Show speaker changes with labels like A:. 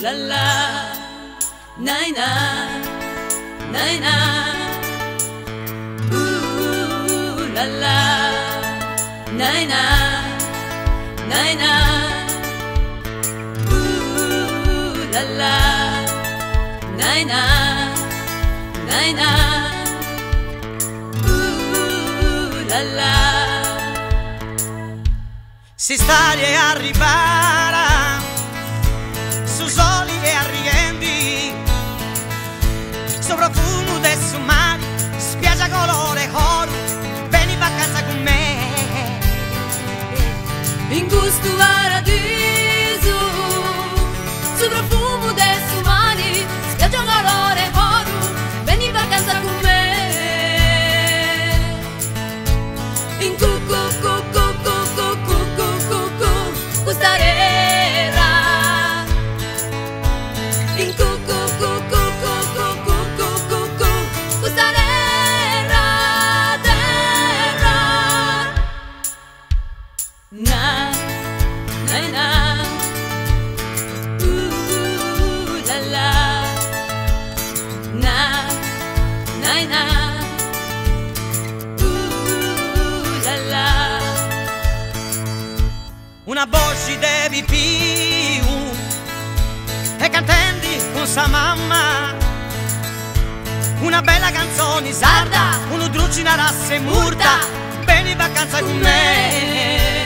A: la nai na. Nai na. Ooh la la. Nai na. Nai na. Ooh la la. Nai na. Nai na. Ooh la la.
B: Si stare e arrivare in
A: gusto paradiso su profumo del mare spiaggia colore oro vieni in vacanza in cucù cucù cucù cucù cucù in cucù cucù cucù cucù cucù gustarera terra na
B: una voce devi più e cantendi con sa mamma. Una bella canzone sarda uno druci una rasse murta. In vacanza con me